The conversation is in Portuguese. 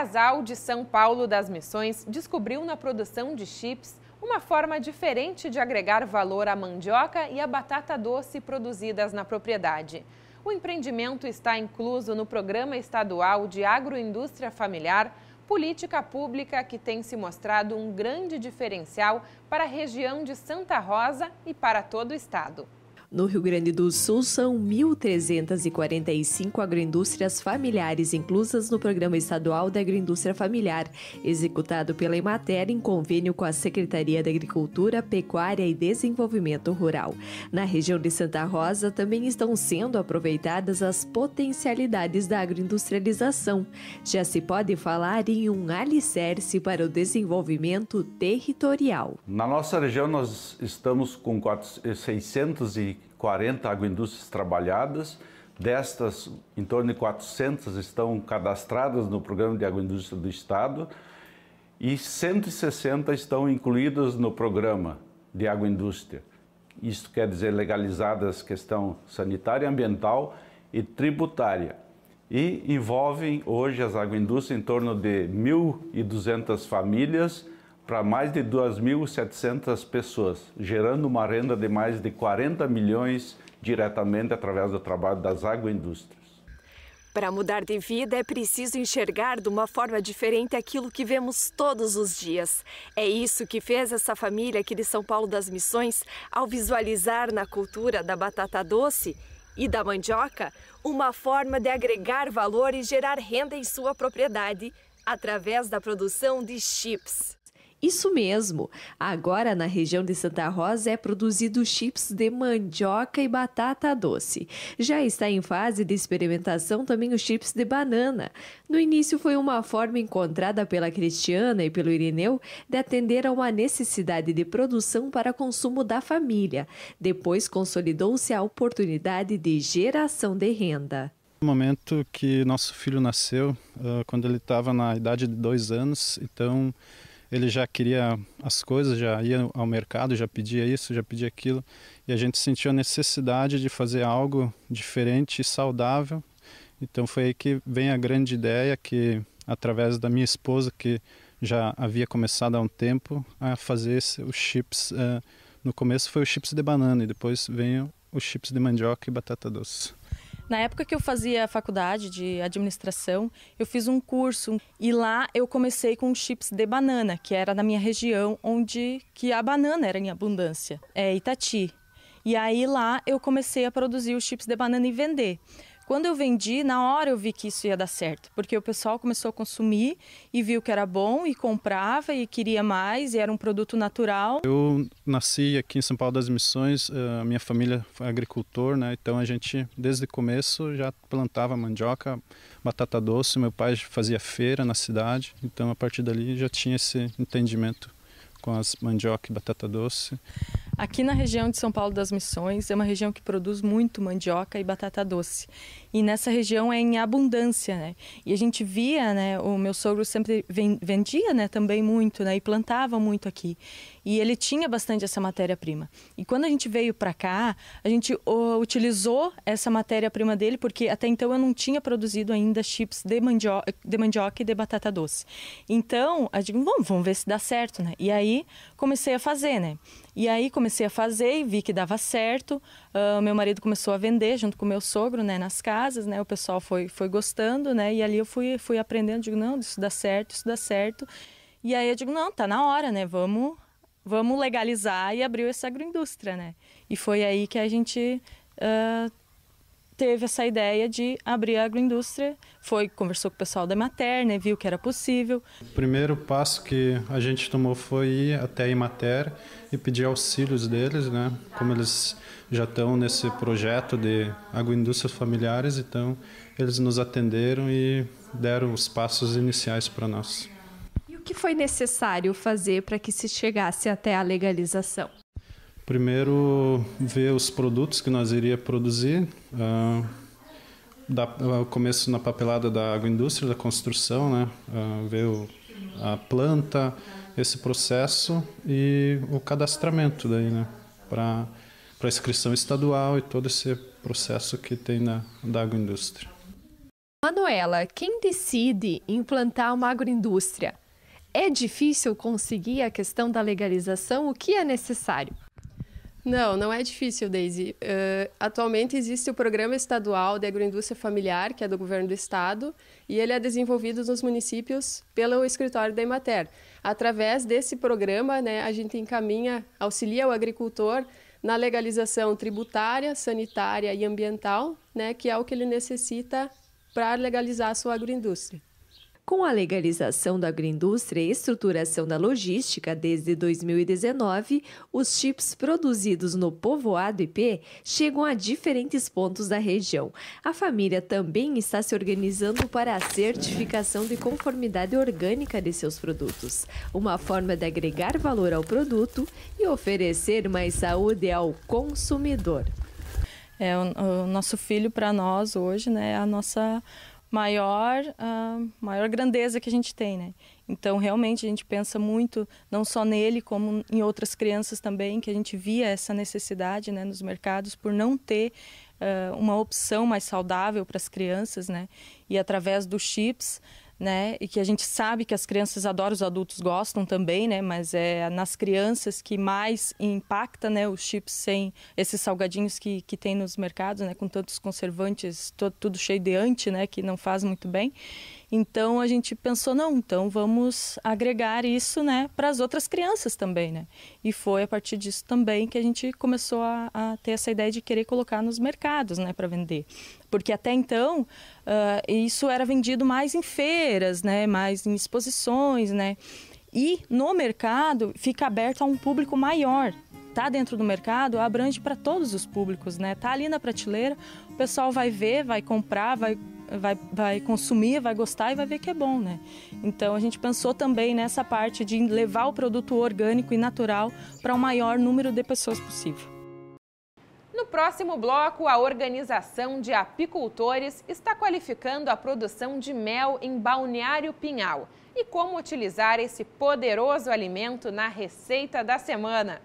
casal de São Paulo das Missões descobriu na produção de chips uma forma diferente de agregar valor à mandioca e à batata doce produzidas na propriedade. O empreendimento está incluso no Programa Estadual de Agroindústria Familiar, política pública que tem se mostrado um grande diferencial para a região de Santa Rosa e para todo o estado. No Rio Grande do Sul, são 1.345 agroindústrias familiares inclusas no Programa Estadual da Agroindústria Familiar, executado pela Emater em convênio com a Secretaria da Agricultura, Pecuária e Desenvolvimento Rural. Na região de Santa Rosa também estão sendo aproveitadas as potencialidades da agroindustrialização. Já se pode falar em um alicerce para o desenvolvimento territorial. Na nossa região, nós estamos com 600 e 40 agroindústrias trabalhadas. Destas, em torno de 400 estão cadastradas no Programa de Agroindústria do Estado e 160 estão incluídas no Programa de Agroindústria. Isto quer dizer legalizadas questão sanitária, ambiental e tributária. E envolvem hoje as agroindústrias em torno de 1.200 famílias para mais de 2.700 pessoas, gerando uma renda de mais de 40 milhões diretamente através do trabalho das agroindústrias. Para mudar de vida é preciso enxergar de uma forma diferente aquilo que vemos todos os dias. É isso que fez essa família aqui de São Paulo das Missões ao visualizar na cultura da batata doce e da mandioca uma forma de agregar valor e gerar renda em sua propriedade através da produção de chips. Isso mesmo. Agora na região de Santa Rosa é produzido chips de mandioca e batata doce. Já está em fase de experimentação também os chips de banana. No início foi uma forma encontrada pela Cristiana e pelo Irineu de atender a uma necessidade de produção para consumo da família. Depois consolidou-se a oportunidade de geração de renda. No momento que nosso filho nasceu, ah, quando ele estava na idade de dois anos, então ele já queria as coisas, já ia ao mercado, já pedia isso, já pedia aquilo, e a gente sentiu a necessidade de fazer algo diferente e saudável. Então foi aí que vem a grande ideia que através da minha esposa que já havia começado há um tempo a fazer esse, os chips. Uh, no começo foi os chips de banana e depois veio os chips de mandioca e batata doce. Na época que eu fazia faculdade de administração, eu fiz um curso e lá eu comecei com chips de banana, que era na minha região onde que a banana era em abundância, é Itati. E aí lá eu comecei a produzir os chips de banana e vender. Quando eu vendi, na hora eu vi que isso ia dar certo, porque o pessoal começou a consumir e viu que era bom e comprava e queria mais e era um produto natural. Eu nasci aqui em São Paulo das Missões, eh, a minha família foi agricultor, né? Então a gente desde o começo já plantava mandioca, batata doce, meu pai fazia feira na cidade, então a partir dali já tinha esse entendimento com as mandioca e batata doce. Aqui na região de São Paulo das Missões é uma região que produz muito mandioca e batata doce. E nessa região é em abundância, né? E a gente via, né? O meu sogro sempre vendia, né? Também muito, né? E plantava muito aqui. E ele tinha bastante essa matéria-prima. E quando a gente veio para cá, a gente utilizou essa matéria-prima dele, porque até então eu não tinha produzido ainda chips de mandioca, de mandioca e de batata doce. Então, eu digo, vamos, vamos ver se dá certo, né? E aí comecei a fazer, né? E aí comecei a fazer e vi que dava certo. Uh, meu marido começou a vender junto com meu sogro, né, nas casas, né? O pessoal foi, foi gostando, né? E ali eu fui, fui aprendendo, digo, não, isso dá certo, isso dá certo. E aí eu digo, não, tá na hora, né? Vamos, vamos legalizar e abriu essa agroindústria, né? E foi aí que a gente uh, teve essa ideia de abrir a agroindústria, foi conversou com o pessoal da Emater, né, viu que era possível. O primeiro passo que a gente tomou foi ir até a Emater e pedir auxílios deles, né, como eles já estão nesse projeto de agroindústrias familiares, então eles nos atenderam e deram os passos iniciais para nós. E o que foi necessário fazer para que se chegasse até a legalização? Primeiro, ver os produtos que nós iria produzir. Uh, da, uh, começo na papelada da agroindústria, da construção, né? Uh, ver o, a planta, esse processo e o cadastramento daí, né? Para a inscrição estadual e todo esse processo que tem na, da agroindústria. Manuela, quem decide implantar uma agroindústria? É difícil conseguir a questão da legalização? O que é necessário? Não, não é difícil, Daisy. Uh, atualmente existe o Programa Estadual de Agroindústria Familiar, que é do governo do estado, e ele é desenvolvido nos municípios pelo escritório da Emater. Através desse programa, né, a gente encaminha, auxilia o agricultor na legalização tributária, sanitária e ambiental, né, que é o que ele necessita para legalizar a sua agroindústria. Com a legalização da agroindústria e estruturação da logística desde 2019, os chips produzidos no povoado IP chegam a diferentes pontos da região. A família também está se organizando para a certificação de conformidade orgânica de seus produtos, uma forma de agregar valor ao produto e oferecer mais saúde ao consumidor. É, o, o nosso filho para nós hoje, né, é a nossa maior, uh, maior grandeza que a gente tem, né? Então, realmente, a gente pensa muito, não só nele, como em outras crianças também, que a gente via essa necessidade né, nos mercados por não ter uh, uma opção mais saudável para as crianças, né? E através dos chips, né? E que a gente sabe que as crianças adoram, os adultos gostam também, né? Mas é nas crianças que mais impacta, né? Os chips sem esses salgadinhos que, que tem nos mercados, né? Com tantos conservantes, todo, tudo cheio de ante, né? Que não faz muito bem. Então a gente pensou não, então vamos agregar isso, né? Para as outras crianças também, né? E foi a partir disso também que a gente começou a, a ter essa ideia de querer colocar nos mercados, né? Para vender porque até então uh, isso era vendido mais em feiras, né, mais em exposições, né, e no mercado fica aberto a um público maior. Tá dentro do mercado, abrange para todos os públicos, né? Tá ali na prateleira, o pessoal vai ver, vai comprar, vai vai, vai consumir, vai gostar e vai ver que é bom, né? Então a gente pensou também nessa parte de levar o produto orgânico e natural para o maior número de pessoas possível. No próximo bloco, a Organização de Apicultores está qualificando a produção de mel em Balneário Pinhal e como utilizar esse poderoso alimento na receita da semana.